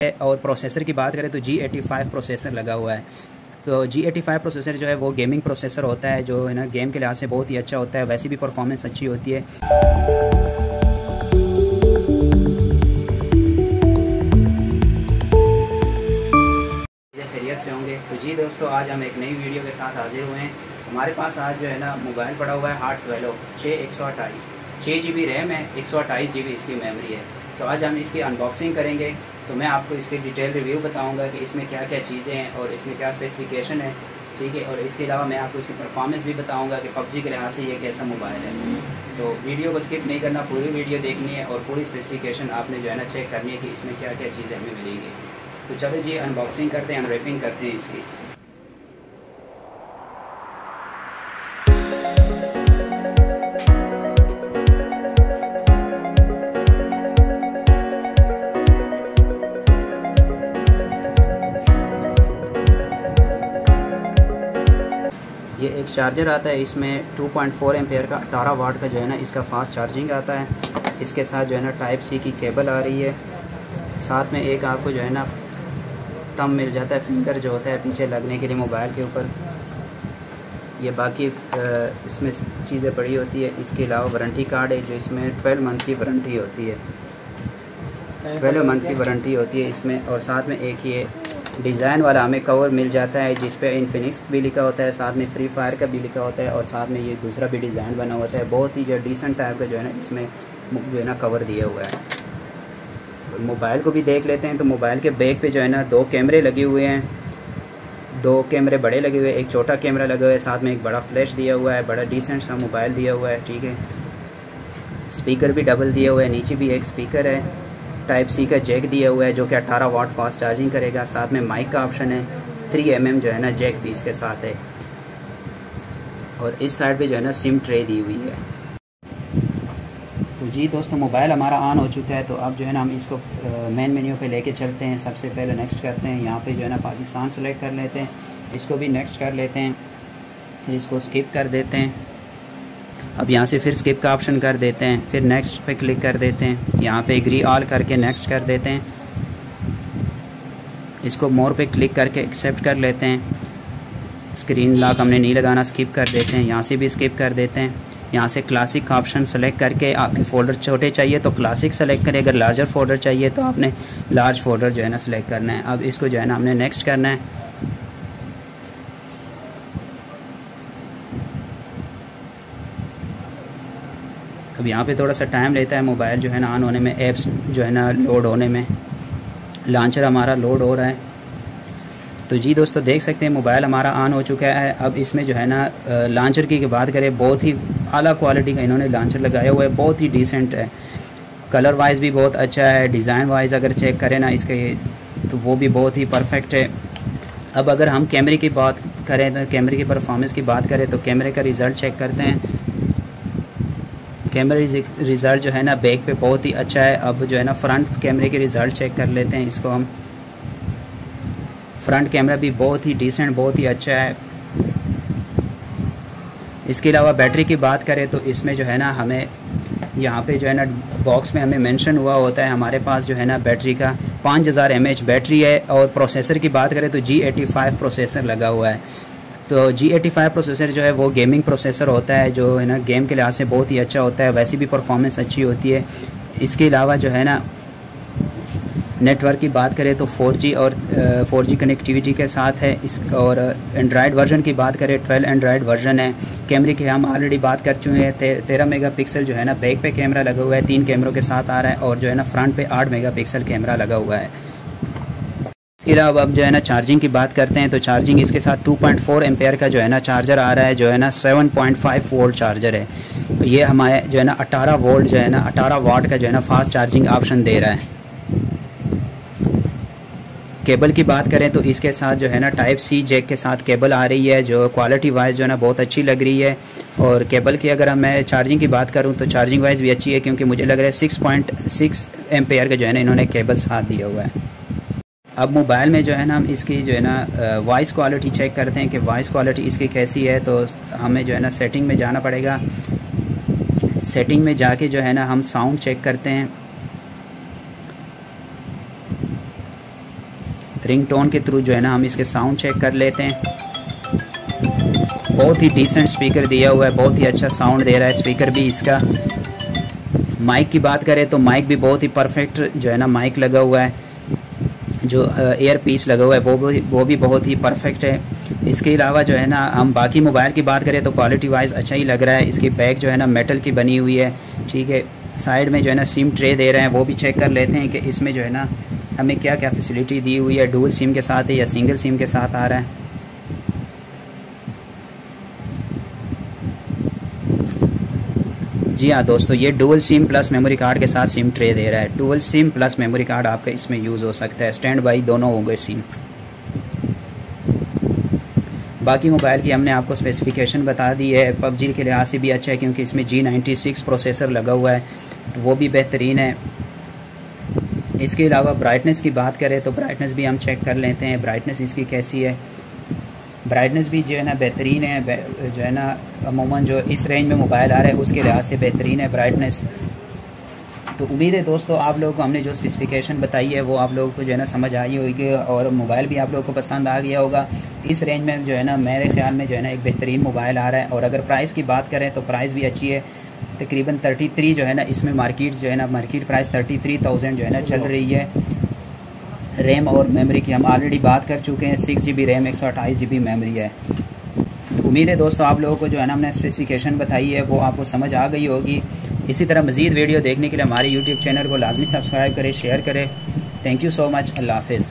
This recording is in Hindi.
और प्रोसेसर की बात करें तो जी एटी फाइव प्रोसेसर लगा हुआ है। तो जी एटी फाइव प्रोसेसर जो है वो गेमिंग प्रोसेसर होता है, जो है ना गेम के लिहाज से बहुत ही अच्छा होता है, वैसे भी परफॉर्मेंस अच्छी होती है। खैरियत से होंगे। तो जी दोस्तों, आज हम एक नई वीडियो के साथ हाजिर हुए हैं। हमारे पास आज जो है ना मोबाइल पड़ा हुआ है हार्ट ट्वेल्व छः एक सौ अट्ठाईस। छः जी बी रैम है, एक सौ अट्ठाईस जी बी इसकी मेमोरी है। तो आज हम इसकी अनबॉक्सिंग करेंगे। तो मैं आपको इसकी डिटेल रिव्यू बताऊँगा कि इसमें क्या क्या चीज़ें हैं और इसमें क्या स्पेसिफिकेशन है, ठीक है? और इसके अलावा मैं आपको इसकी परफॉर्मेंस भी बताऊँगा कि पबजी के लिहाज से ये कैसा मोबाइल है। तो वीडियो को स्किप नहीं करना, पूरी वीडियो देखनी है और पूरी स्पेसिफिकेशन आपने जो है ना चेक करनी है कि इसमें क्या क्या चीज़ें हमें मिलेंगी। तो चलो जी अनबॉक्सिंग करते हैं अनरैपिंग करते हैं इसकी। ये एक चार्जर आता है इसमें 2.4 पॉइंट का 18 वाट का जो है ना इसका फास्ट चार्जिंग आता है। इसके साथ जो है ना टाइप सी की केबल आ रही है। साथ में एक आपको जो है ना तम मिल जाता है फिंगर जो होता है पीछे लगने के लिए मोबाइल के ऊपर। ये बाकी इसमें चीज़ें पड़ी होती है। इसके अलावा वारंटी कार्ड है जो इसमें 12 मंथ की वारंटी होती है। ट्वेल्व मंथ की वारंटी होती है इसमें और साथ में एक ये डिज़ाइन वाला हमें कवर मिल जाता है, जिस पे इन्फिनिक्स भी लिखा होता है, साथ में फ्री फायर का भी लिखा होता है, और साथ में ये दूसरा भी डिज़ाइन बना होता है। बहुत ही जो डिसेंट टाइप का जो है ना, इसमें जो है ना कवर दिया हुआ है। मोबाइल को भी देख लेते हैं तो मोबाइल के बैग पे जो है ना दो कैमरे लगे हुए हैं। दो कैमरे बड़े लगे हुए हैं, एक छोटा कैमरा लगा हुआ है, साथ में एक बड़ा फ्लैश दिया हुआ है, बड़ा डिसेंट सा मोबाइल दिया हुआ है, ठीक है। स्पीकर भी डबल दिया हुआ है, नीचे भी एक स्पीकर है। टाइप सी का जैक दिया हुआ है, जो कि 18 वाट फास्ट चार्जिंग करेगा। साथ में माइक का ऑप्शन है। 3 एम mm जो है ना जैक भी इसके साथ है। और इस साइड पे जो है ना सिम ट्रे दी हुई है। तो जी दोस्तों मोबाइल हमारा ऑन हो चुका है। तो अब जो है ना, हम इसको मेन मेन्यू पे लेके चलते हैं। सबसे पहले नेक्स्ट करते हैं। यहाँ पे जो है ना, पाकिस्तान सेलेक्ट कर लेते हैं। इसको भी नेक्स्ट कर लेते हैं। फिर इसको स्किप कर देते हैं। अब यहाँ से फिर स्किप का ऑप्शन कर देते हैं, फिर नेक्स्ट पे क्लिक कर देते हैं, यहाँ पे एग्री ऑल करके नेक्स्ट कर देते हैं। इसको मोर पे क्लिक करके एक्सेप्ट कर लेते हैं। स्क्रीन लॉक हमने नहीं लगाना स्किप कर देते हैं, यहाँ से भी स्किप कर देते हैं। यहाँ से क्लासिक का ऑप्शन सेलेक्ट करके आपके फ़ोल्डर छोटे चाहिए तो क्लासिक सेलेक्ट करें, अगर लार्जर फोल्डर चाहिए तो आपने लार्ज फोल्डर जो है ना सेलेक्ट करना है। अब इसको जो है ना हमने नेक्स्ट करना है। अब यहाँ पे थोड़ा सा टाइम लेता है मोबाइल जो है ना ऑन होने में ऐप्स जो है ना लोड होने में। लॉन्चर हमारा लोड हो रहा है। तो जी दोस्तों, देख सकते हैं मोबाइल हमारा ऑन हो चुका है। अब इसमें जो है ना लॉन्चर की बात करें, बहुत ही आला क्वालिटी का इन्होंने लॉन्चर लगाया हुआ है। बहुत ही डिसेंट है। कलर वाइज भी बहुत अच्छा है। डिज़ाइन वाइज अगर चेक करें ना इसके तो वो भी बहुत ही परफेक्ट है। अब अगर हम कैमरे की बात करें तो कैमरे की परफॉर्मेंस की बात करें तो कैमरे का रिज़ल्ट चेक करते हैं। कैमरे रिज़ल्ट जो है ना बैक पे बहुत ही अच्छा है। अब जो है ना फ्रंट कैमरे के रिज़ल्ट चेक कर लेते हैं इसको हम। फ्रंट कैमरा भी बहुत ही डिसेंट बहुत ही अच्छा है। इसके अलावा बैटरी की बात करें तो इसमें जो है ना हमें यहाँ पे जो है ना बॉक्स में हमें मेंशन हुआ होता है हमारे पास जो है ना बैटरी का पाँच हज़ार एम बैटरी है। और प्रोसेसर की बात करें तो जी एटी फाइव प्रोसेसर लगा हुआ है। तो जी एटी फाइव प्रोसेसर जो है वो गेमिंग प्रोसेसर होता है जो है ना गेम के लिहाज से बहुत ही अच्छा होता है वैसे भी परफॉर्मेंस अच्छी होती है। इसके अलावा जो है ना नेटवर्क की बात करें तो 4G और 4G कनेक्टिविटी के साथ है। इस और एंड्रॉयड वर्जन की बात करें 12 एंड्रॉयड वर्जन है। कैमरे की हम ऑलरेडी बात कर चुके हैं। ते, तेरह मेगापिक्सल जो है ना बैक पे कैमरा लगा हुआ है तीन कैमरों के साथ आ रहा है और जो है ना फ्रंट पे आठ मेगापिक्सल कैमरा लगा हुआ है। इसके अलावा अब जो है ना चार्जिंग की बात करते हैं तो चार्जिंग इसके साथ 2.4 पॉइंट का जो है ना चार्जर आ रहा है, जो है ना 7.5 वोल्ट चार्जर है। तो ये हमारे जो है ना 18 वोल्ट जो है ना 18 वाट का जो है ना फास्ट चार्जिंग ऑप्शन दे रहा है। केबल की बात करें तो इसके साथ जो है ना टाइप सी जैक के साथ केबल आ रही है, जो क्वालिटी वाइज जो है ना बहुत अच्छी लग रही है। और केबल की अगर मैं चार्जिंग की बात करूँ तो चार्जिंग वाइज भी अच्छी है, क्योंकि मुझे लग रहा है सिक्स पॉइंट सिक्स का जो है ना इन्होंने केबल साथ दिया हुआ है। अब मोबाइल में जो है ना हम इसकी जो है ना वॉइस क्वालिटी चेक करते हैं कि वॉइस क्वालिटी इसकी कैसी है तो हमें जो है ना सेटिंग में जाना पड़ेगा। सेटिंग में जाके जो है ना हम साउंड चेक करते हैं। रिंग टोन के थ्रू जो है ना हम इसके साउंड चेक कर लेते हैं। बहुत ही डिसेंट स्पीकर दिया हुआ है, बहुत ही अच्छा साउंड दे रहा है स्पीकर भी इसका। माइक की बात करें तो माइक भी बहुत ही परफेक्ट जो है ना माइक लगा हुआ है। जो एयर पीस लगा हुआ है, वो भी वो भी बहुत ही परफेक्ट है। इसके अलावा जो है ना, हम बाकी मोबाइल की बात करें तो क्वालिटी वाइज अच्छा ही लग रहा है। इसकी बैक जो है ना मेटल की बनी हुई है, ठीक है। साइड में जो है ना सिम ट्रे दे रहे हैं, वो भी चेक कर लेते हैं कि इसमें जो है ना, हमें क्या क्या फैसिलिटी दी हुई है डुअल सिम के साथ है या सिंगल सिम के साथ आ रहा है। जी हाँ दोस्तों, ये dual SIM plus memory card के साथ सिम ट्रे दे रहा है। Dual SIM plus memory card आपका इसमें यूज़ हो सकता है। स्टैंड बाई दोनों होंगे सिम बाकी मोबाइल की हमने आपको स्पेसिफिकेशन बता दी है। पबजी के लिहाज से भी अच्छा है क्योंकि इसमें जी नाइन्टी सिक्स प्रोसेसर लगा हुआ है। तो वो भी बेहतरीन है। इसके अलावा ब्राइटनेस की बात करें तो ब्राइटनेस भी हम चेक कर लेते हैं। ब्राइटनेस इसकी कैसी है? ब्राइटनेस भी जो है ना बेहतरीन है जो है ना अमूमन जो इस रेंज में मोबाइल आ रहा है, उसके लिहाज से बेहतरीन है ब्राइटनेस तो उम्मीद है दोस्तों, आप लोगों को हमने जो स्पेसिफिकेशन बताई है, वो आप लोगों को जो है ना समझ आई होगी और मोबाइल भी आप लोगों को पसंद आ गया होगा। इस रेंज में जो है ना मेरे ख्याल में जो है ना एक बेहतरीन मोबाइल आ रहा है। और अगर प्राइस की बात करें तो प्राइस भी अच्छी है। तकरीबन थर्टी थ्री जो है ना इसमें मार्केट जो है ना market price thirty three thousand जो है ना चल रही है। रैम और मेमोरी की हम ऑलरेडी बात कर चुके हैं। सिक्स जी बी रैम, एक सौ अट्ठाईस जी बी मेमरी है। तो उम्मीद है दोस्तों, आप लोगों को जो है ना हमने स्पेसिफिकेशन बताई है, वो आपको समझ आ गई होगी। इसी तरह मजीद वीडियो देखने के लिए हमारे यूट्यूब चैनल को लाजमी सब्सक्राइब करें शेयर करें। थैंक यू सो मच अल्लाह हाफिज़।